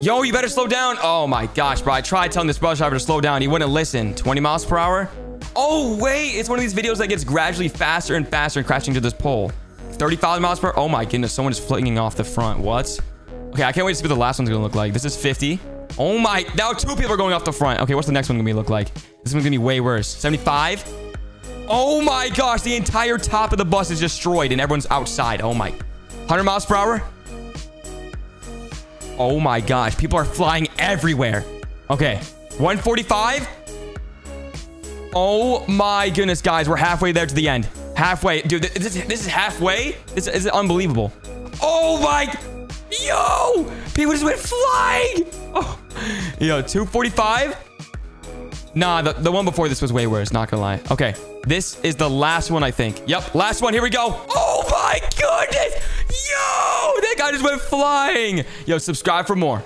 Yo, you better slow down. Oh my gosh, bro. I tried telling this bus driver to slow down. He wouldn't listen. 20 miles per hour. Oh, wait. It's one of these videos that gets gradually faster and faster and crashing to this pole. 35 miles per Oh my goodness. Someone is flinging off the front. What? Okay, I can't wait to see what the last one's going to look like. This is 50. Oh my. Now two people are going off the front. Okay, what's the next one going to look like? This one's going to be way worse. 75. Oh my gosh. The entire top of the bus is destroyed and everyone's outside. Oh my. 100 miles per hour. Oh my gosh. People are flying everywhere. Okay. 145. Oh my goodness, guys. We're halfway there to the end. Halfway. Dude, this, this is halfway? This, this is unbelievable. Oh my... Yo! People just went flying! Oh. Yo, 245? Nah, the, the one before this was way worse, not gonna lie. Okay, this is the last one, I think. Yep, last one. Here we go. Oh my goodness! Yo! Guy just went flying. Yo, subscribe for more.